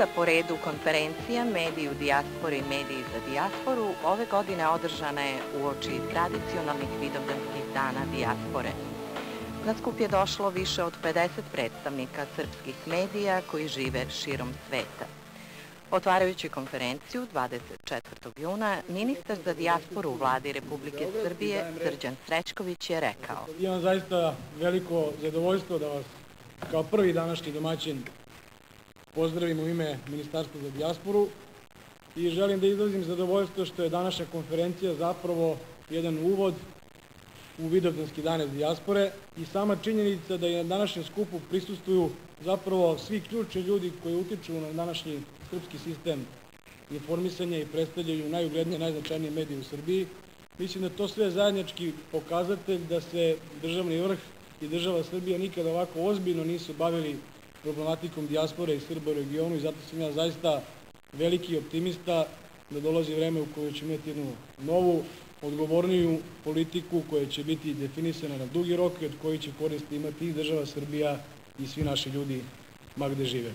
Druga po redu konferencija Mediji u dijaspori i Mediji za dijasporu ove godine održana je u oči tradicionalnih vidovdanskih dana dijaspore. Na skup je došlo više od 50 predstavnika srpskih medija koji žive širom sveta. Otvarajući konferenciju 24. juna, ministar za dijasporu u vladi Republike Srbije Srđan Srećković je rekao. Imam zaista veliko zadovoljstvo da vas kao prvi današnji domaćin pozdravim u ime Ministarstva za dijasporu i želim da izrazim zadovoljstvo što je današnja konferencija zapravo jedan uvod u Vidovdanski dane dijaspore i sama činjenica da je na današnjem skupu prisustuju zapravo svi ključni ljudi koji utiču na današnji srpski sistem informisanja i predstavljaju najuglednije, najznačajnije medije u Srbiji. Mislim da to sve zajednički pokazatelj da se državni vrh i država Srbija nikada ovako ozbiljno nisu bavili problematikom dijaspore i Srba u regionu i zato sam ja zaista veliki optimista da dolazi vreme u kojoj ćemo imati jednu novu, odgovorniju politiku koja će biti definisana na dugi rok i od koji će koristi imati i država Srbija i svi naši ljudi ma gde žive.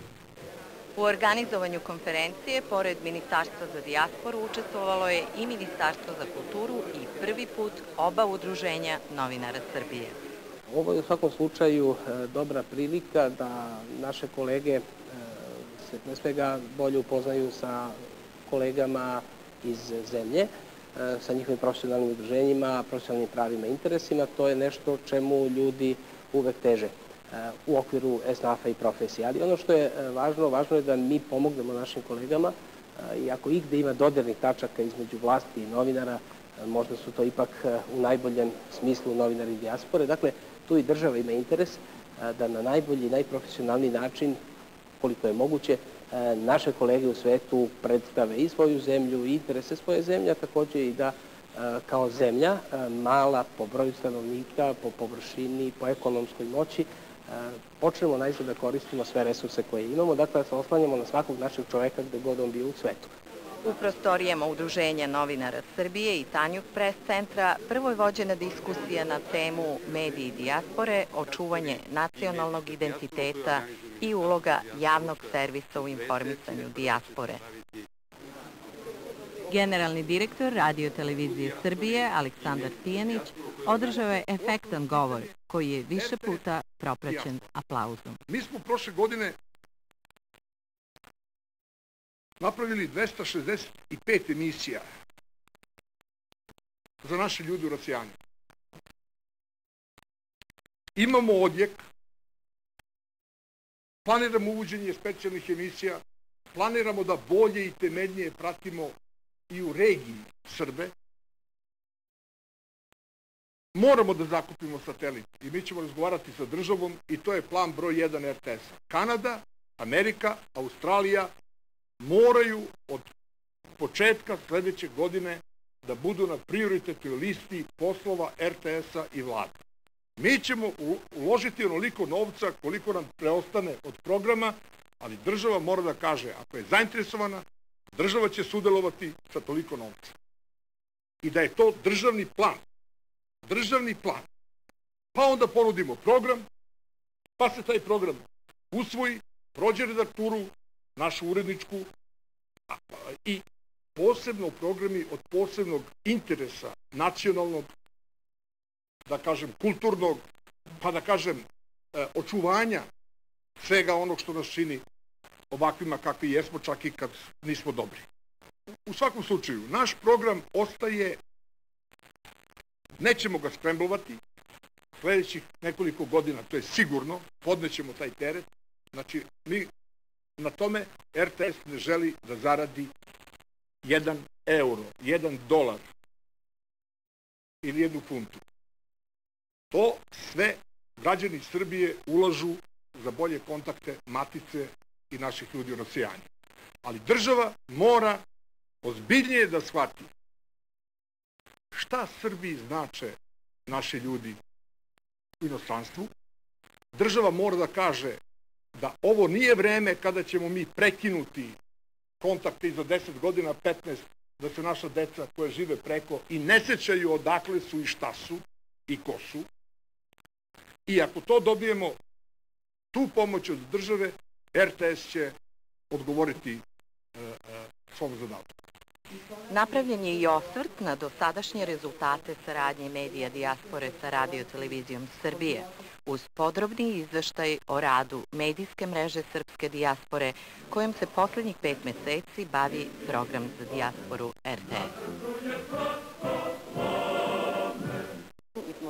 U organizovanju konferencije, pored Ministarstva za dijasporu, učestvovalo je i Ministarstvo za kulturu i prvi put oba udruženja novinara Srbije. Ovo je u svakom slučaju e, dobra prilika da naše kolege e, se pre svega bolje upoznaju sa kolegama iz zemlje, e, sa njihovim profesionalnim udruženjima, profesionalnim pravima i interesima. To je nešto čemu ljudi uvek teže u okviru SNAF-a i profesije. Ali ono što je važno, važno je da mi pomognemo našim kolegama i ako igde ima dodirnih tačaka između vlasti i novinara, možda su to ipak u najboljem smislu novinari dijaspore. Dakle, tu i država ima interes da na najbolji i najprofesionalniji način, koliko je moguće, naše kolege u svetu predstave i svoju zemlju i interese svoje zemlje, takođe i da kao zemlja, mala po broju stanovnika, po površini, po ekonomskoj moći, počnemo najzad da koristimo sve resurse koje imamo, dakle da se oslanjamo na svakog našeg čoveka gde god on bio u svetu. U prostorijama Udruženja novinara Srbije i Tanjuk pres centra prvo je vođena diskusija na temu mediji i dijaspore, očuvanje nacionalnog identiteta i uloga javnog servisa u informisanju dijaspore. Generalni direktor Radio televizije Srbije, Aleksandar Tijanić, održao je efektan govor koji je više puta propraćen aplauzom. Mi smo prošle godine napravili 265 emisija za naše ljude u Rasijanju. Imamo odjek, planiramo uvođenje specijalnih emisija, planiramo da bolje i temeljnije pratimo i u regiji Srbe. Moramo da zakupimo satelit i mi ćemo razgovarati sa državom i to je plan broj 1 RTS-a. Kanada, Amerika, Australija, moraju od početka sledeće godine da budu na prioritetnoj listi poslova RTS-a i vlada. Mi ćemo uložiti onoliko novca koliko nam preostane od programa, ali država mora da kaže, ako je zainteresovana, država će sudelovati sa toliko novca. I da je to državni plan. Državni plan. Pa onda ponudimo program, pa se taj program usvoji, prođe redakturu, našu uredničku i posebno programi od posebnog interesa nacionalnog, da kažem kulturnog, pa da kažem e, očuvanja svega onog što nas čini ovakvima kakvi jesmo, čak i kad nismo dobri. U svakom slučaju, naš program ostaje, nećemo ga skremblovati, sledećih nekoliko godina, to je sigurno, podnećemo taj teret, znači mi Na tome RTS ne želi da zaradi 1 euro, 1 dolar ili jednu funtu. To sve građani Srbije ulažu za bolje kontakte matice i naših ljudi u rasijanju. Ali država mora ozbiljnije da shvati šta Srbiji znače naši ljudi u inostranstvu. Država mora da kaže da ovo nije vreme kada ćemo mi prekinuti kontakte za 10 godina, 15, da se naša deca koja žive preko i ne sećaju odakle su i šta su i ko su. I ako to dobijemo, tu pomoć od države, RTS će odgovoriti e, svom zadatku. Napravljen je i osvrt na dosadašnje rezultate saradnje medija dijaspore sa radiotelevizijom Srbije, uz podrobni izveštaj o radu medijske mreže srpske dijaspore, kojom se poslednjih pet meseci bavi program za dijasporu RTS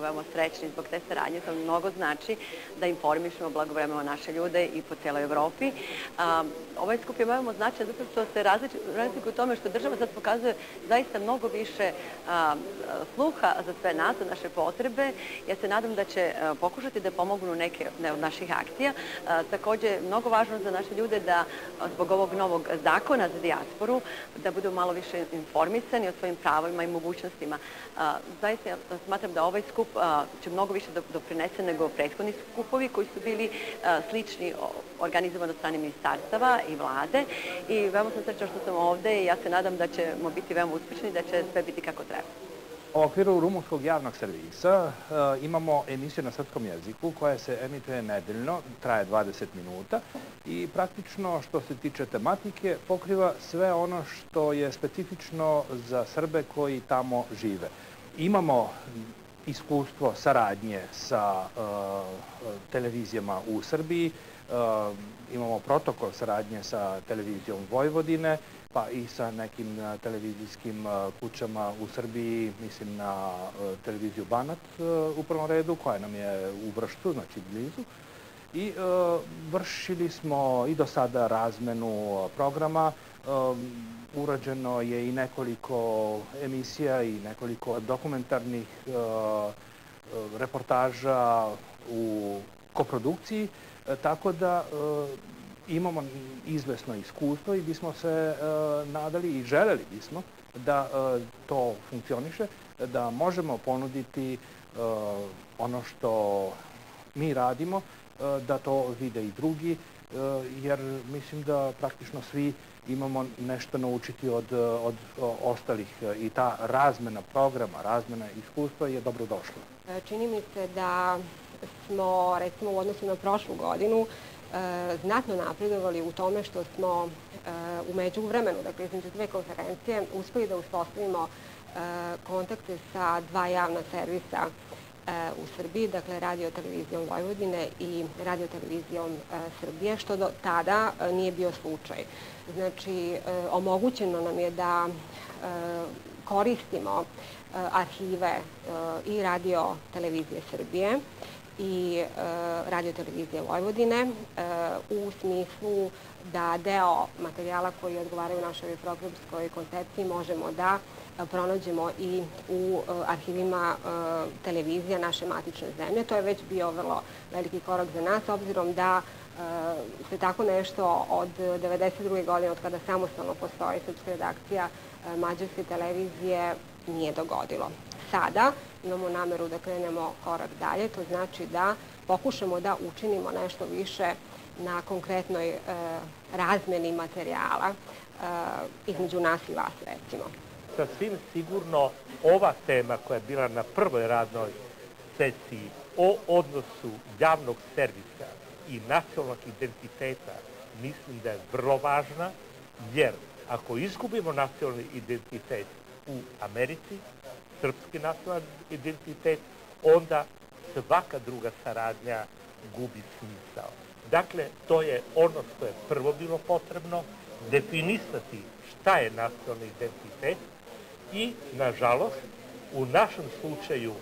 veoma srećni zbog te saradnje. To mnogo znači da informišemo blagovremeno naše ljude i po celoj Evropi. Ovaj skup je veoma značajan zato što se razlikuje u tome što država sad pokazuje zaista mnogo više sluha za sve nas, za naše potrebe. Ja se nadam da će uh, pokušati da pomognu neke ne od naših akcija. Takođe, mnogo važno za naše ljude da zbog ovog novog zakona za dijasporu da budu malo više informisani o svojim pravima i mogućnostima. Zaista smatram da ovaj skup će mnogo više doprinese nego prethodni skupovi koji su bili slični organizovani od strane ministarstava i vlade i veoma sam srećna što sam ovde i ja se nadam da ćemo biti veoma uspešni i da će sve biti kako treba. U okviru rumunskog javnog servisa imamo emisiju na srpskom jeziku koja se emituje nedeljno, traje 20 minuta i praktično što se tiče tematike pokriva sve ono što je specifično za Srbe koji tamo žive. Imamo iskustvo saradnje sa uh, televizijama u Srbiji, uh, imamo protokol saradnje sa televizijom Vojvodine, pa i sa nekim uh, televizijskim kućama u Srbiji, mislim na televiziju Banat u prvom redu, koja nam je u Vrštu, znači blizu. I vršili smo i do sada razmenu programa, urađeno je i nekoliko emisija i nekoliko dokumentarnih uh, reportaža u koprodukciji, e, tako da uh, imamo izvesno iskustvo i bismo se uh, nadali i želeli bismo da to funkcioniše, da možemo ponuditi ono što mi radimo, da to vide i drugi, jer mislim da praktično svi imamo nešto naučiti od, od ostalih i ta razmena programa, razmena iskustva je dobro došla. E, čini mi se da smo, recimo u odnosu na prošlu godinu, e, znatno napredovali u tome što smo e, umeđu vremenu, dakle između dve konferencije, uspeli da uspostavimo kontakte sa dva javna servisa u Srbiji, dakle radio televizijom Vojvodine i radio televizijom Srbije, što do tada nije bio slučaj. Znači, e, omogućeno nam je da e, koristimo e, arhive i radio televizije Srbije i radio televizije Vojvodine u smislu da deo materijala koji odgovaraju našoj programskoj koncepciji možemo da pronađemo i u arhivima televizija naše matične zemlje. To je već bio vrlo veliki korak za nas, obzirom da se tako nešto od 92. godine, od kada samostalno postoji srpska redakcija mađarske televizije, nije dogodilo. Sada imamo nameru da krenemo korak dalje, to znači da pokušamo da učinimo nešto više na konkretnoj e, razmeni materijala e, između nas i vas, recimo. Sasvim sigurno ova tema koja je bila na prvoj radnoj sesiji o odnosu javnog servisa i nacionalnog identiteta mislim da je vrlo važna, jer ako izgubimo nacionalni identitet u Americi, srpski nacionalni identitet, onda svaka druga saradnja gubi smisao. Dakle, to je ono što je prvo bilo potrebno, definisati šta je nacionalni identitet i, nažalost, u našem slučaju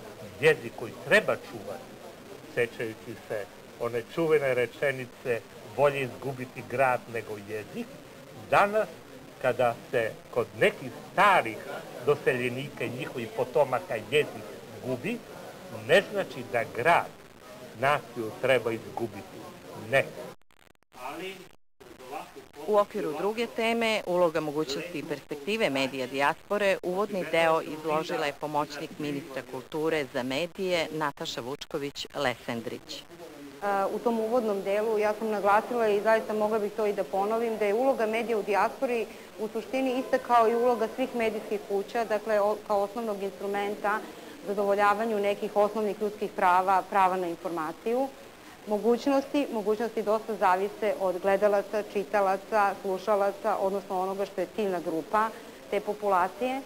jezik koji treba čuvati, sećajući se one čuvene rečenice bolje izgubiti grad nego jezik, danas kada se kod nekih starih doseljenika i njihovih potomaka jezik gubi, ne znači da grad naciju treba izgubiti. Ne. U okviru druge teme, uloga mogućnosti i perspektive medija dijaspore, uvodni deo izložila je pomoćnik ministra kulture za medije Nataša Vučković-Lesendrić. U tom uvodnom delu ja sam naglasila i zaista mogla bih to i da ponovim, da je uloga medija u dijaspori u suštini ista kao i uloga svih medijskih kuća, dakle kao osnovnog instrumenta zadovoljavanju nekih osnovnih ljudskih prava, prava na informaciju. Mogućnosti, mogućnosti dosta zavise od gledalaca, čitalaca, slušalaca, odnosno onoga što je ciljna grupa te populacije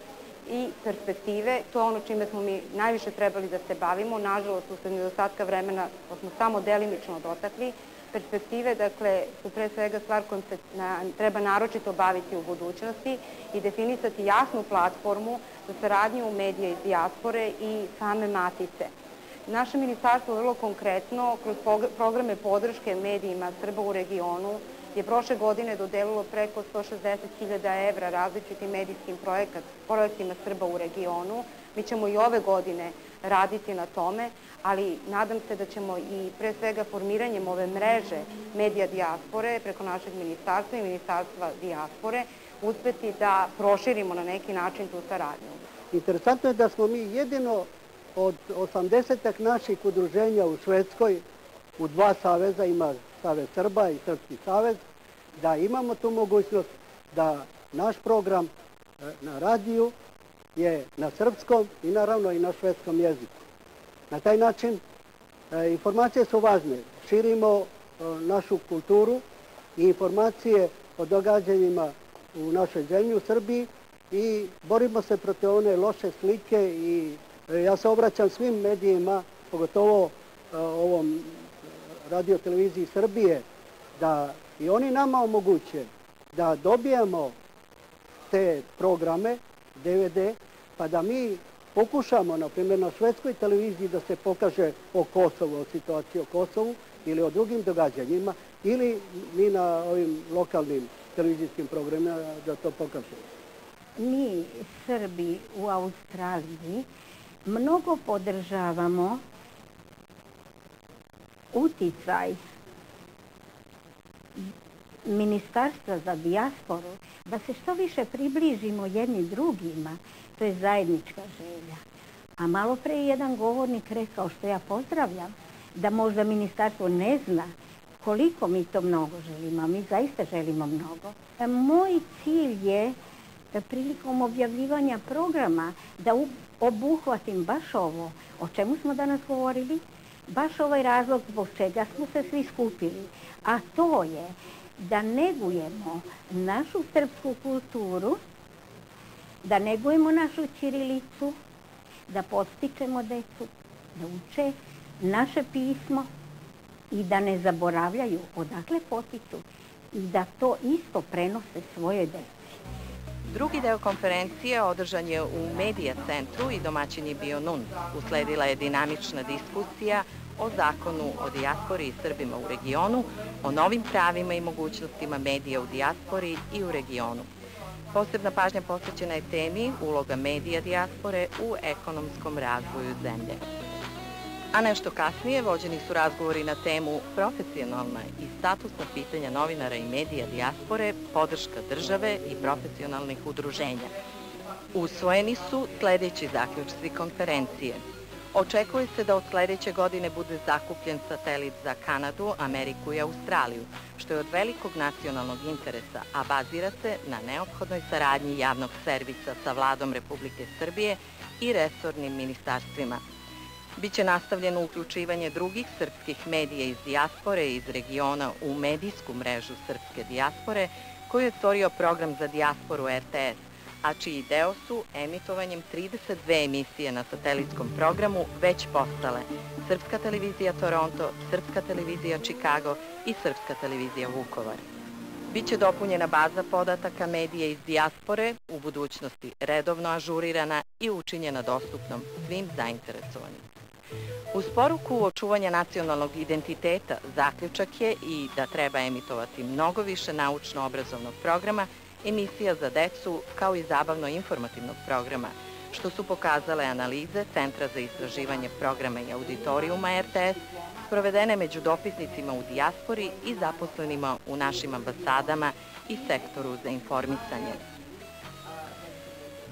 i perspektive. To je ono čime smo mi najviše trebali da se bavimo. Nažalost, usled nedostatka vremena smo samo delimično dotakli. Perspektive, dakle, su pre svega stvar kojom se na, treba naročito baviti u budućnosti i definisati jasnu platformu za saradnju medija iz dijaspore i same matice. Naše ministarstvo vrlo konkretno kroz programe podrške medijima Srba u regionu je prošle godine dodelilo preko 160.000 evra različitim medijskim projektima Srba u regionu. Mi ćemo i ove godine raditi na tome, ali nadam se da ćemo i pre svega formiranjem ove mreže medija dijaspore preko našeg ministarstva i ministarstva dijaspore uspeti da proširimo na neki način tu saradnju. Interesantno je da smo mi jedino od 80 naših udruženja u Švedskoj u dva saveza, ima Savez Srba i Srpski savez, da imamo tu mogućnost da naš program e, na radiju je na srpskom i naravno i na švedskom jeziku. Na taj način e, informacije su važne. Širimo e, našu kulturu i informacije o događanjima u našoj zemlji, u Srbiji i borimo se protiv one loše slike i ja se obraćam svim medijima, pogotovo ovom radio televiziji Srbije, da i oni nama omoguće da dobijemo te programe, DVD, pa da mi pokušamo, na primjer, na švedskoj televiziji da se pokaže o Kosovu, o situaciji o Kosovu ili o drugim događanjima, ili mi na ovim lokalnim televizijskim programima da to pokažemo. Mi, Srbi u Australiji, mnogo podržavamo uticaj Ministarstva za dijasporu da se što više približimo jedni drugima, to je zajednička želja. A malo pre je jedan govornik rekao što ja pozdravljam, da možda ministarstvo ne zna koliko mi to mnogo želimo, mi zaista želimo mnogo. Moj cilj je prilikom objavljivanja programa da obuhvatim baš ovo o čemu smo danas govorili, baš ovaj razlog zbog čega smo se svi skupili, a to je da negujemo našu srpsku kulturu, da negujemo našu ćirilicu, da podstičemo decu, da uče naše pismo i da ne zaboravljaju odakle potiču i da to isto prenose svoje deci. Drugi deo konferencije održan je u Medija centru i domaćin je bio NUN. Usledila je dinamična diskusija o zakonu o dijaspori i Srbima u regionu, o novim pravima i mogućnostima medija u dijaspori i u regionu. Posebna pažnja posvećena je temi uloga medija dijaspore u ekonomskom razvoju zemlje. A nešto kasnije vođeni su razgovori na temu profesionalna i statusna pitanja novinara i medija dijaspore, podrška države i profesionalnih udruženja. Usvojeni su sledeći zaključci konferencije – Očekuje se da od sledeće godine bude zakupljen satelit za Kanadu, Ameriku i Australiju, što je od velikog nacionalnog interesa, a bazira se na neophodnoj saradnji javnog servisa sa vladom Republike Srbije i resornim ministarstvima. Biće nastavljeno uključivanje drugih srpskih medija iz dijaspore i iz regiona u medijsku mrežu srpske dijaspore, koju je stvorio program za dijasporu RTS, a čiji deo su emitovanjem 32 emisije na satelitskom programu već postale Srpska televizija Toronto, Srpska televizija Chicago i Srpska televizija Vukovar. Biće dopunjena baza podataka medije iz dijaspore, u budućnosti redovno ažurirana i učinjena dostupnom svim zainteresovanim. Uz poruku očuvanja nacionalnog identiteta zaključak je i da treba emitovati mnogo više naučno-obrazovnog programa emisija za decu kao i zabavno-informativnog programa, što su pokazale analize Centra za istraživanje programa i auditorijuma RTS, provedene među dopisnicima u dijaspori i zaposlenima u našim ambasadama i sektoru za informisanje.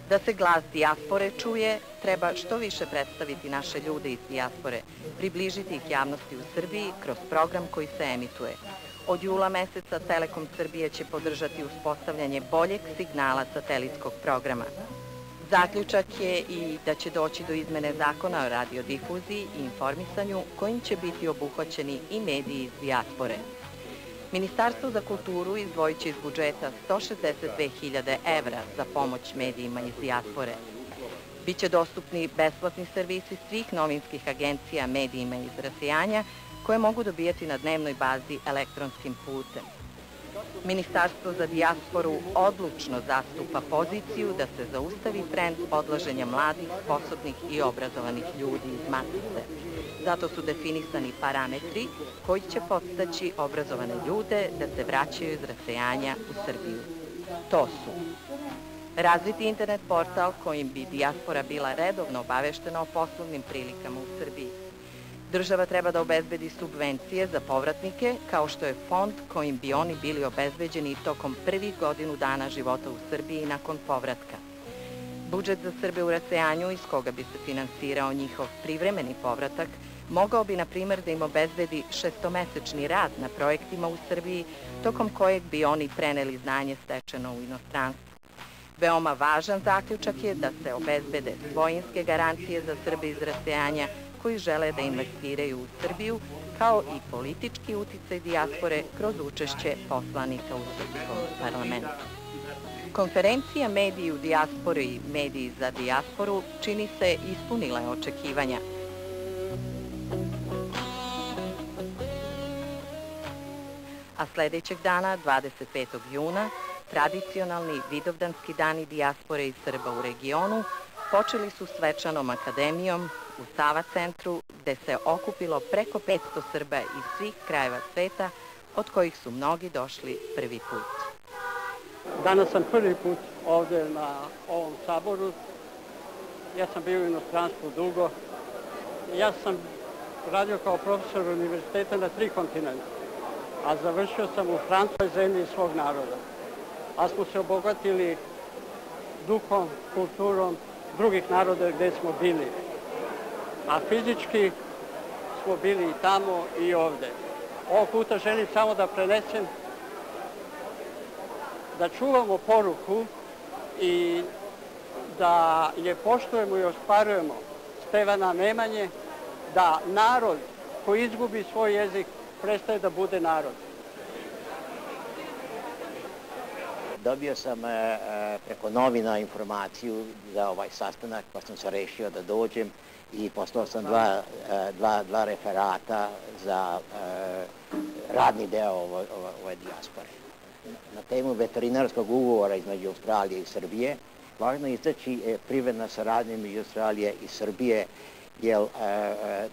Da se glas dijaspore čuje, treba što više predstaviti naše ljude iz dijaspore, približiti ih javnosti u Srbiji kroz program koji se emituje, Od jula meseca Telekom Srbije će podržati uspostavljanje boljeg signala satelitskog programa. Zaključak je i da će doći do izmene zakona o radiodifuziji i informisanju kojim će biti obuhvaćeni i mediji iz dijaspore. Ministarstvo za kulturu izdvojit će iz budžeta 162.000 evra za pomoć medijima iz dijaspore. Biće dostupni besplatni servisi svih novinskih agencija medijima iz rasijanja koje mogu dobijati na dnevnoj bazi elektronskim putem. Ministarstvo za dijasporu odlučno zastupa poziciju da se zaustavi trend odlaženja mladih, sposobnih i obrazovanih ljudi iz Matice. Zato su definisani parametri koji će podstaći obrazovane ljude da se vraćaju iz rasejanja u Srbiju. To su razviti internet portal kojim bi dijaspora bila redovno obaveštena o poslovnim prilikama u Srbiji, Država treba da obezbedi subvencije za povratnike, kao što je fond kojim bi oni bili obezbeđeni tokom prvih godinu dana života u Srbiji nakon povratka. Budžet za Srbe u rasejanju, iz koga bi se finansirao njihov privremeni povratak, mogao bi, na primer, da im obezbedi šestomesečni rad na projektima u Srbiji, tokom kojeg bi oni preneli znanje stečeno u inostranstvu. Veoma važan zaključak je da se obezbede svojinske garancije za Srbe iz rasejanja, koji žele da investiraju u Srbiju, kao i politički uticaj dijaspore kroz učešće poslanika u Srpskom parlamentu. Konferencija Mediji u dijaspori i Mediji za dijasporu čini se ispunila očekivanja. A sledećeg dana, 25. juna, tradicionalni vidovdanski dani dijaspore i Srba u regionu počeli su svečanom akademijom u Sava centru gde se okupilo preko 500 Srba iz svih krajeva sveta od kojih su mnogi došli prvi put. Danas sam prvi put ovde na ovom saboru. Ja sam bio u inostranstvu dugo. Ja sam radio kao profesor univerziteta na tri kontinenta, a završio sam u Francoj zemlji svog naroda. A smo se obogatili duhom, kulturom drugih naroda gde smo bili a fizički smo bili i tamo i ovde. Ovog puta želim samo da prenesem da čuvamo poruku i da je poštujemo i ostvarujemo Stevana Nemanje, da narod koji izgubi svoj jezik prestaje da bude narod. Dobio sam e, e, preko novina informaciju za ovaj sastanak, pa sam se rešio da dođem i poslao sam dva, e, dva, dva referata za radni deo ove, ove, dijaspore. Na temu veterinarskog ugovora između Australije i Srbije, važno je istaći privredna saradnja između Australije i Srbije, jer,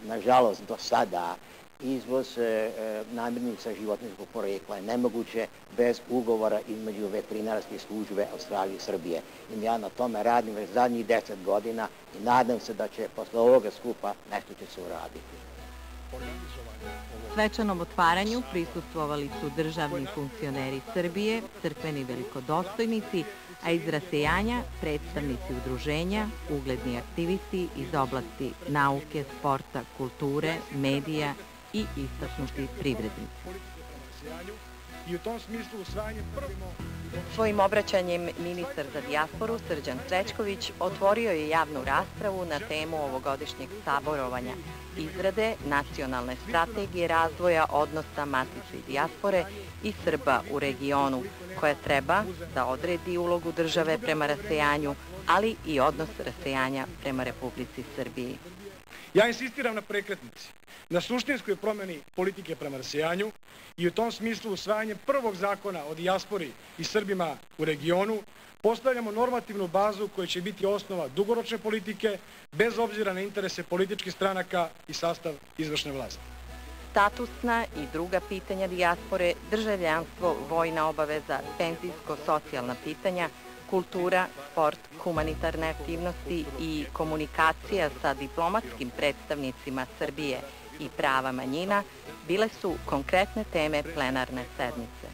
nažalost, do sada izvoz e, e, namirnica životinskog porekla je nemoguće bez ugovora između veterinarske službe Australije i Srbije. I ja na tome radim već zadnjih deset godina i nadam se da će posle ovoga skupa nešto će se uraditi. Svečanom otvaranju prisustvovali su državni funkcioneri Srbije, crkveni velikodostojnici, a iz rasejanja predstavnici udruženja, ugledni aktivisti iz oblasti nauke, sporta, kulture, medija i istaknuti privrednici. I u tom smislu usvajanjem prvimo... Svojim obraćanjem ministar za dijasporu Srđan Srećković otvorio je javnu raspravu na temu ovogodišnjeg saborovanja izrade nacionalne strategije razvoja odnosa Matice i dijaspore i Srba u regionu, koja treba da odredi ulogu države prema rasejanju, ali i odnos rasejanja prema Republici Srbiji. Ja insistiram na prekretnici, na suštinskoj promeni politike prema rasijanju i u tom smislu usvajanjem prvog zakona o dijaspori i Srbima u regionu postavljamo normativnu bazu koja će biti osnova dugoročne politike bez obzira na interese političkih stranaka i sastav izvršne vlasti. Statusna i druga pitanja dijaspore, državljanstvo, vojna obaveza, penzijsko-socijalna pitanja – kultura, sport, humanitarne aktivnosti i komunikacija sa diplomatskim predstavnicima Srbije i prava manjina bile su konkretne teme plenarne sednice.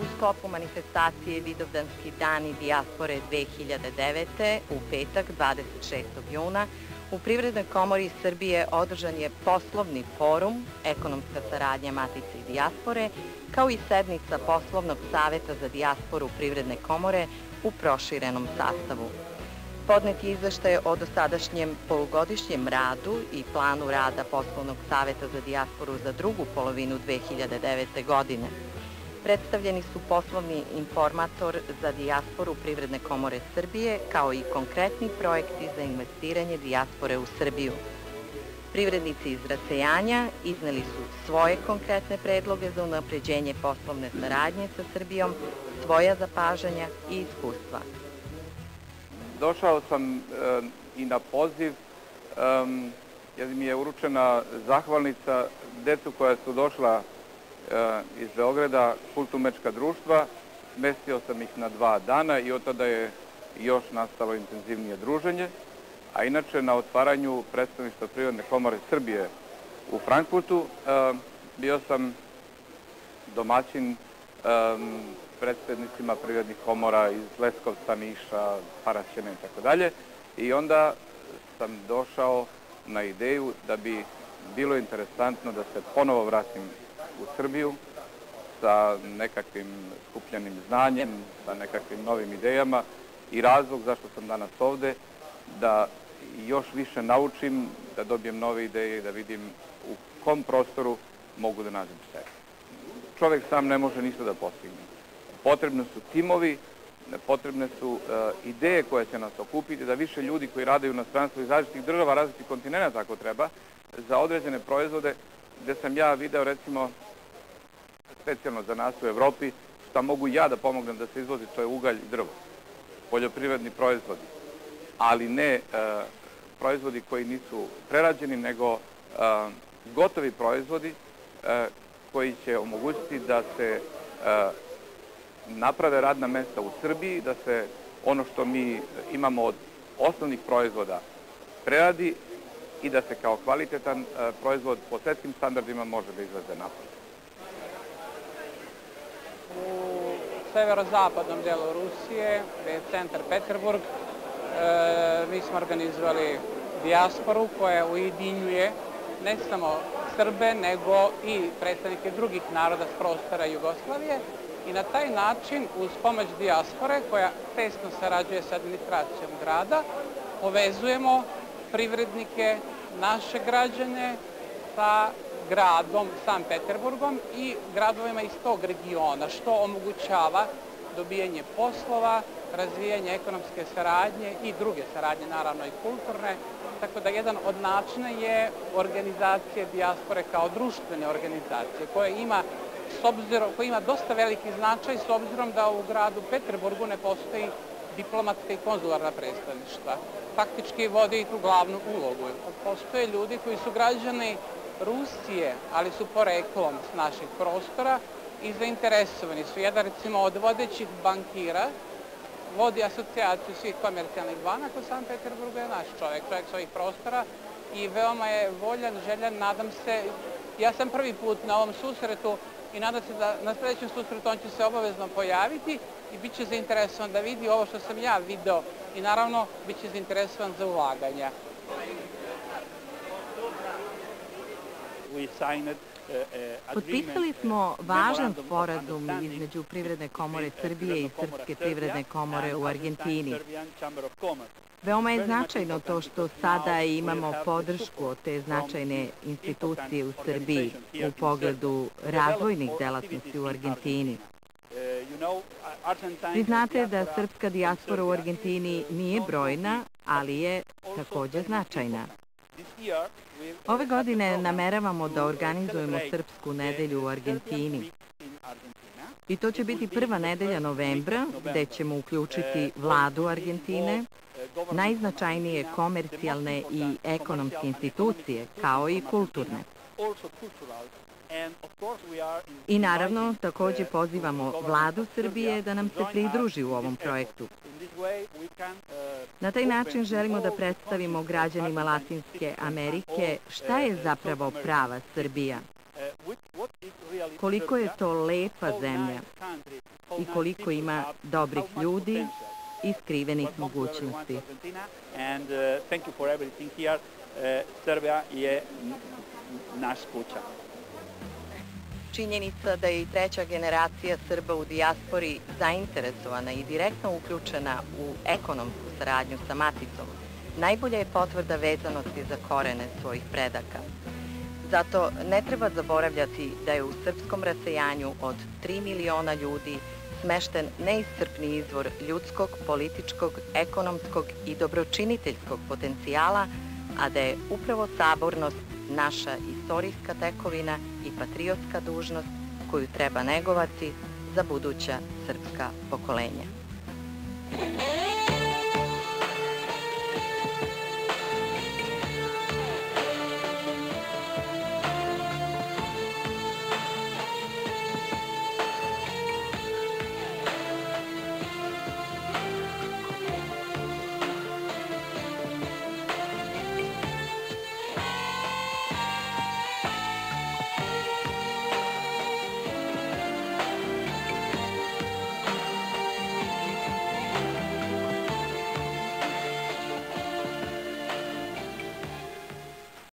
U sklopu manifestacije Vidovdanski dani dijaspore 2009. u petak 26. juna U Privrednoj komori Srbije održan je poslovni forum, ekonomska saradnja Matice i Dijaspore, kao i sednica Poslovnog saveta za dijasporu Privredne komore u proširenom sastavu. Podnet je izveštaj o dosadašnjem polugodišnjem radu i planu rada Poslovnog saveta za dijasporu za drugu polovinu 2009. godine. Predstavljeni su poslovni informator za dijasporu Privredne komore Srbije, kao i konkretni projekti za investiranje dijaspore u Srbiju. Privrednici iz Rasejanja izneli su svoje konkretne predloge za unapređenje poslovne saradnje sa Srbijom, svoja zapažanja i iskustva. Došao sam e, i na poziv, e, jer mi je uručena zahvalnica decu koja su došla iz Beograda, kulturmečka društva. Smestio sam ih na dva dana i od tada je još nastalo intenzivnije druženje. A inače, na otvaranju predstavništva Prirodne komore Srbije u Frankfurtu bio sam domaćin predstavnicima prirodnih komora iz Leskovca, Niša, Paraćene i tako dalje. I onda sam došao na ideju da bi bilo interesantno da se ponovo vratim u Srbiju sa nekakvim skupljenim znanjem, sa nekakvim novim idejama i razlog zašto sam danas ovde, da još više naučim, da dobijem nove ideje i da vidim u kom prostoru mogu da nađem sebe. Čovek sam ne može ništa da postigne. Potrebne su timovi, potrebne su uh, ideje koje će nas okupiti, da više ljudi koji radaju na stranstvu iz različitih država, različitih kontinenta ako treba, za određene proizvode, gde sam ja video recimo specijalno za nas u Evropi, šta mogu ja da pomognem da se izvozi, to je ugalj i drvo, poljoprivredni proizvodi, ali ne uh, proizvodi koji nisu prerađeni, nego uh, gotovi proizvodi uh, koji će omogućiti da se naprave radna mesta u Srbiji, da se ono što mi imamo od osnovnih proizvoda preradi i da se kao kvalitetan e, proizvod po svetskim standardima može da izveze napad. U severozapadnom delu Rusije, gde je centar Peterburg, e, mi smo organizovali dijasporu koja ujedinjuje ne samo Srbe, nego i predstavnike drugih naroda s prostora Jugoslavije, i na taj način uz pomoć dijaspore koja tesno sarađuje sa administracijom grada povezujemo privrednike, naše građane sa gradom San Peterburgom i gradovima iz tog regiona, što omogućava dobijanje poslova, razvijanje ekonomske saradnje i druge saradnje, naravno i kulturne. Tako da jedan od načina je organizacija dijaspore kao društvene organizacije koja ima s obzirom, koji ima dosta veliki značaj s obzirom da u gradu Peterburgu ne postoji diplomatska i konzularna predstavništva. Faktički vode i tu glavnu ulogu. Postoje ljudi koji su građani Rusije, ali su poreklom s naših prostora i zainteresovani su. Jedan recimo od vodećih bankira vodi asocijaciju svih komercijalnih banaka u San Peterburgu je naš čovek, čovek s ovih prostora i veoma je voljan, željan, nadam se, ja sam prvi put na ovom susretu i nadam se da na sledećem susretu on će se obavezno pojaviti i bit će zainteresovan da vidi ovo što sam ja video i naravno bit će zainteresovan za ulaganja. Potpisali smo važan sporazum između Privredne komore Srbije i Srpske privredne komore u Argentini. Veoma je značajno to što sada imamo podršku od te značajne institucije u Srbiji u pogledu razvojnih delatnosti u Argentini. Vi znate da srpska dijaspora u Argentini nije brojna, ali je takođe značajna. Ove godine nameravamo da organizujemo Srpsku nedelju u Argentini. I to će biti prva nedelja novembra, gde ćemo uključiti vladu Argentine, najznačajnije komercijalne i ekonomske institucije, kao i kulturne. I naravno, takođe pozivamo vladu Srbije da nam se pridruži u ovom projektu. Na taj način želimo da predstavimo građanima Latinske Amerike šta je zapravo prava Srbija, koliko je to lepa zemlja i koliko ima dobrih ljudi, i skrivenih mogućnosti. And uh, thank you for everything here. Uh, Srbija je naš kuća. Činjenica da je i treća generacija Srba u dijaspori zainteresovana i direktno uključena u ekonomsku saradnju sa maticom, najbolja je potvrda vezanosti za korene svojih predaka. Zato ne treba zaboravljati da je u srpskom rasejanju od 3 miliona ljudi smešten neiscrpni izvor ljudskog, političkog, ekonomskog i dobročiniteljskog potencijala, a da je upravo sabornost naša istorijska tekovina i patriotska dužnost koju treba negovati za buduća srpska pokolenja.